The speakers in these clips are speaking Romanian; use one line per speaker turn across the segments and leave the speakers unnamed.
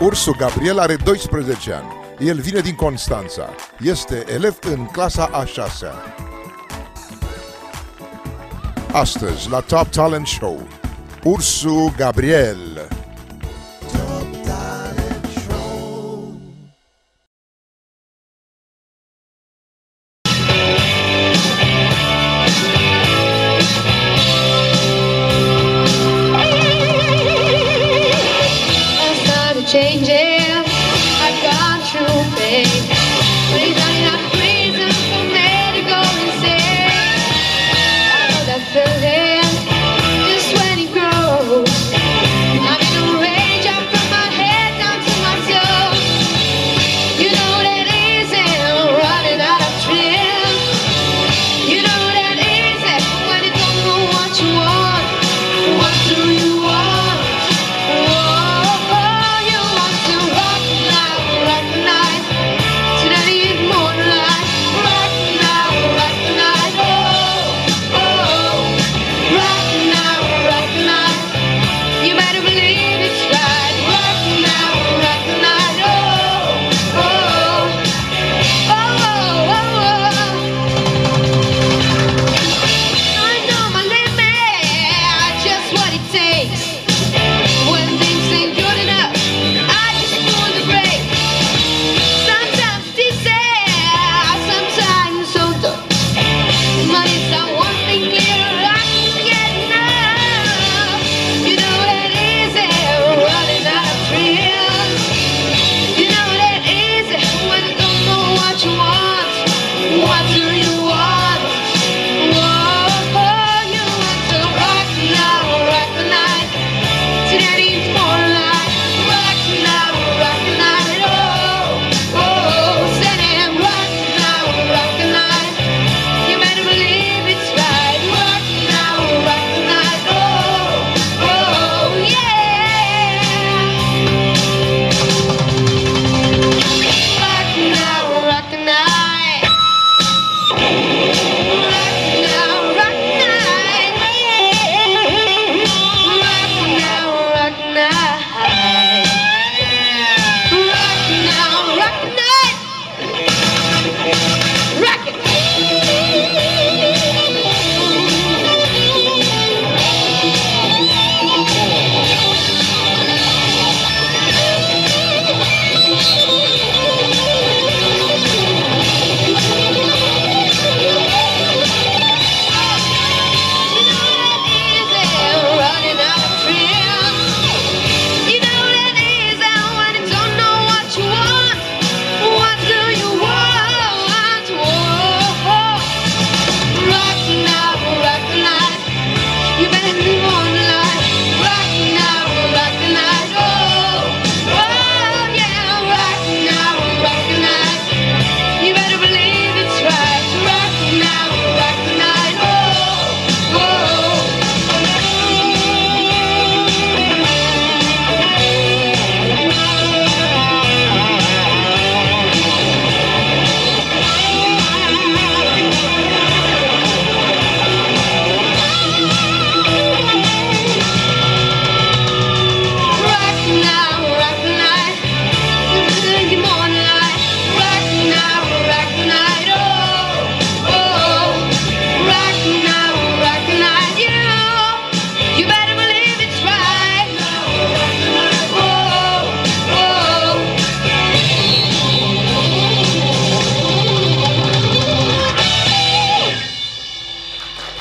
Ursu Gabriel are 12 ani. El vine din Constanța. Este elev în clasa a 6. Astăzi, la Top Talent Show, Ursu Gabriel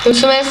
o som é